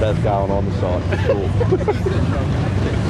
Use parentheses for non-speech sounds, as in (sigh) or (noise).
That's going on the side for sure. (laughs)